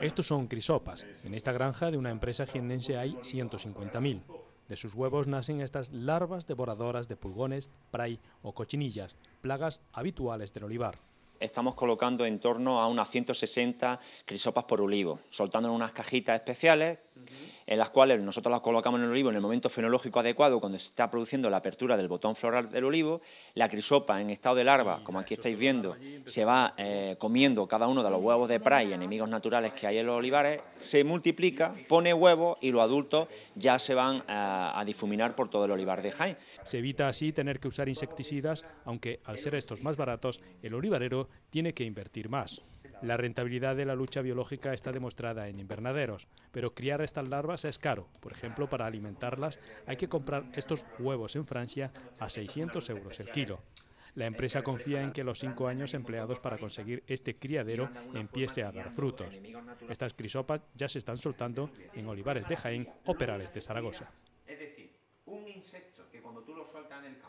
Estos son crisopas. En esta granja de una empresa jiennense hay 150.000. De sus huevos nacen estas larvas devoradoras de pulgones, pray o cochinillas, plagas habituales del olivar. Estamos colocando en torno a unas 160 crisopas por olivo, soltando en unas cajitas especiales en las cuales nosotros las colocamos en el olivo en el momento fenológico adecuado, cuando se está produciendo la apertura del botón floral del olivo, la crisopa en estado de larva, como aquí estáis viendo, se va eh, comiendo cada uno de los huevos de prey, enemigos naturales que hay en los olivares, se multiplica, pone huevos y los adultos ya se van a, a difuminar por todo el olivar de Jaén. Se evita así tener que usar insecticidas, aunque al ser estos más baratos, el olivarero tiene que invertir más. La rentabilidad de la lucha biológica está demostrada en invernaderos, pero criar estas larvas es caro. Por ejemplo, para alimentarlas hay que comprar estos huevos en Francia a 600 euros el kilo. La empresa confía en que los cinco años empleados para conseguir este criadero empiece a dar frutos. Estas crisopas ya se están soltando en olivares de Jaén o perales de Zaragoza. Es decir, un insecto que cuando tú lo sueltas en el campo